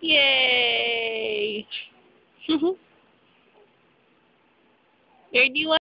Yay! Mm-hmm. Where do you want